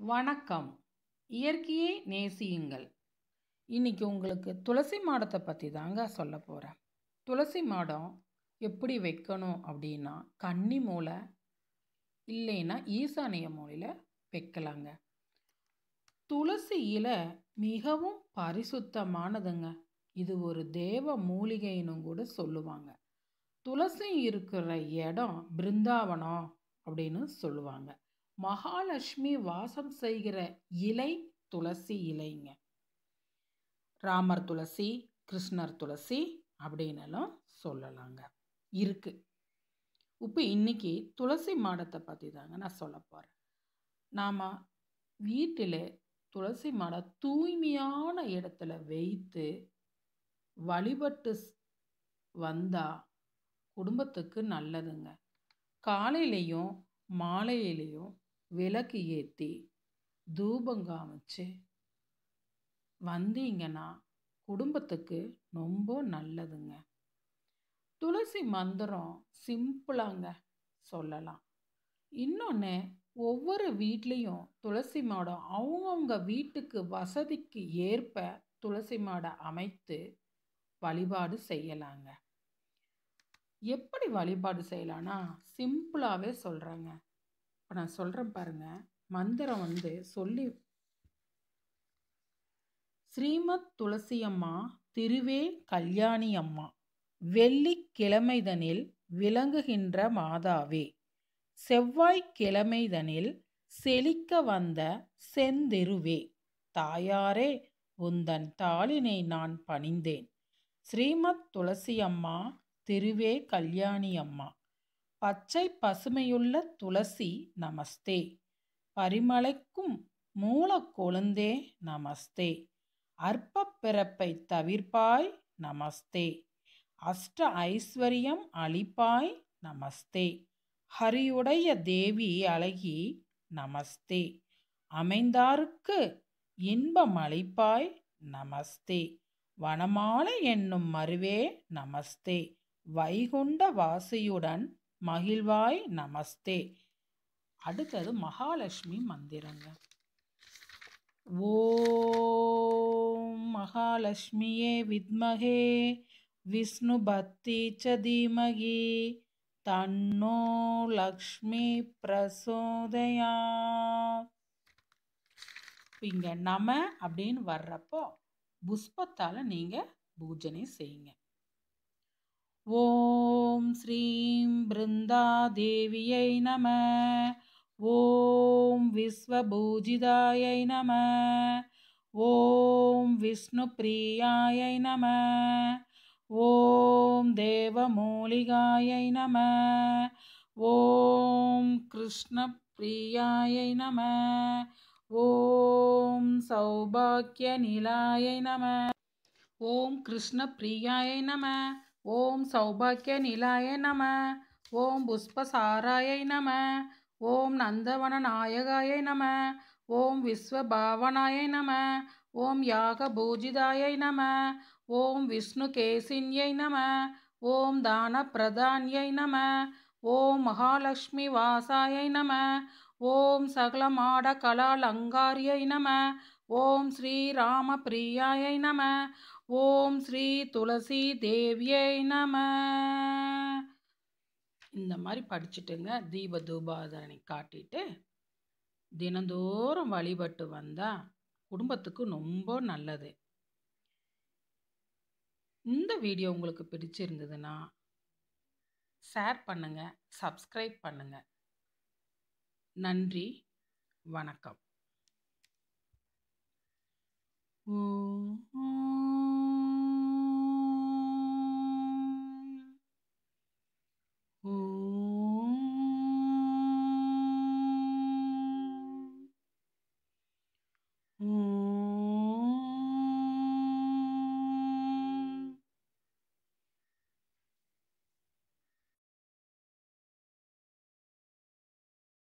வணக்கம். இயற்கையை நேசியுங்கள். இன்றைக்கி உங்களுக்கு துளசி மாடத்தை பற்றி தாங்க சொல்ல போகிறேன் துளசி மாடம் எப்படி வைக்கணும் அப்படின்னா கன்னி மூலை இல்லைன்னா ஈசானிய மூலையில் வைக்கலாங்க. துளசி இலை மிகவும் பரிசுத்தமானதுங்க. இது ஒரு தேவ மூலிகைன்னு கூட சொல்லுவாங்க. துளசி இருக்கிற இடம் பிருந்தாவனம் அப்படின்னு சொல்லுவாங்க. மகாலட்சுமி வாசம் செய்கிற இலை துளசி இலைங்க. ராமர் துளசி கிருஷ்ணர் துளசி அப்படின்னெல்லாம் சொல்லலாங்க. இருக்கு. இப்போ இன்னைக்கு துளசி மாடத்தை பற்றி தாங்க நான் சொல்ல போகிறேன் நாம் வீட்டில் துளசி மாடம் தூய்மையான இடத்துல வைத்து வழிபட்டு வந்தால் குடும்பத்துக்கு நல்லதுங்க. காலையிலையும் மாலையிலையும் விளக்கு ஏற்றி தூபம் காமிச்சு வந்தீங்கன்னா குடும்பத்துக்கு ரொம்ப நல்லதுங்க. துளசி மந்திரம் சிம்பிளாங்க சொல்லலாம். இன்னொன்று ஒவ்வொரு வீட்லேயும் துளசி மாடம் அவங்கவுங்க வீட்டுக்கு வசதிக்கு ஏற்ப துளசி மாடம் அமைத்து வழிபாடு செய்யலாங்க. எப்படி வழிபாடு செய்யலான்னா சிம்பிளாகவே சொல்கிறேங்க இப்போ நான் சொல்கிறேன் பாருங்க. மந்திரம் வந்து சொல்லி ஸ்ரீமத் துளசி அம்மா திருவே கல்யாணி அம்மா வெள்ளிக்கிழமைதனில் விளங்குகின்ற மாதாவே. செவ்வாய்க்கிழமைதனில் செழிக்க வந்த செந்தெருவே. தாயாரே உந்தன் தாளினை நான் பணிந்தேன். ஸ்ரீமத் துளசி அம்மா திருவே கல்யாணி அம்மா பச்சை பசுமையுள்ள துளசி நமஸ்தே. பரிமளைக்கும் மூல கொழுந்தே நமஸ்தே. அற்ப பிறப்பை தவிர்ப்பாய் நமஸ்தே. அஷ்ட ஐஸ்வர்யம் அளிப்பாய் நமஸ்தே. ஹரியுடைய தேவி அழகி நமஸ்தே. அமைந்தாருக்கு இன்பம் அளிப்பாய் நமஸ்தே. வனமாலை என்னும் மருவே நமஸ்தே. வைகுண்ட வாசியுடன் மகிழ்வாய் நமஸ்தே. அடுத்தது மகாலட்சுமி மந்திரங்க. ஓம் மகாலட்சுமியே வித்மகே விஷ்ணு பக்தி ச தீமகி தன்னோ லக்ஷ்மி பிரசோதயா இங்கே நம அப்படின்னு வர்றப்போ புஷ்பத்தால் நீங்கள் பூஜனை செய்யுங்க. ஓம் ஸ்ரீம் பிருந்தாதேவியை நம. ஓம் விஸ்வபூஜிதாயை நம. ஓம் விஷ்ணு பிரியாயை நம. ஓம் தேவமூலிகாயை நம. ஓம் கிருஷ்ண பிரியாயை நம. ஓம் சௌபாக்கிய நிலாயை நம. ஓம் கிருஷ்ண பிரியாயை நம. ஓம் சௌபாக்கிய நிலாய நம ஓம் புஷ்பசாராயை நம ஓம் நந்தவன நாயகாயை நம ஓம் விஸ்வபாவனாயை நம ஓம் யாக பூஜிதாயை நம ஓம் விஷ்ணு கேசின்யை நம ஓம் தான பிரதான்யை நம ஓம் மகாலட்சுமி வாசாயை நம ஓம் சகலமாட கலாலங்காரியை நம ஓம் ஸ்ரீராம பிரியாயை நம. ஓம் ஸ்ரீ துளசி தேவியை நம. இந்த மாதிரி படிச்சுட்டுங்க தீப தூபாதனை காட்டிட்டு தினந்தோறும் வழிபட்டு வந்தால் குடும்பத்துக்கு ரொம்ப நல்லது. இந்த வீடியோ உங்களுக்கு பிடிச்சிருந்ததுன்னா ஷேர் பண்ணுங்கள் சப்ஸ்கிரைப் பண்ணுங்கள் நன்றி வணக்கம். Mm.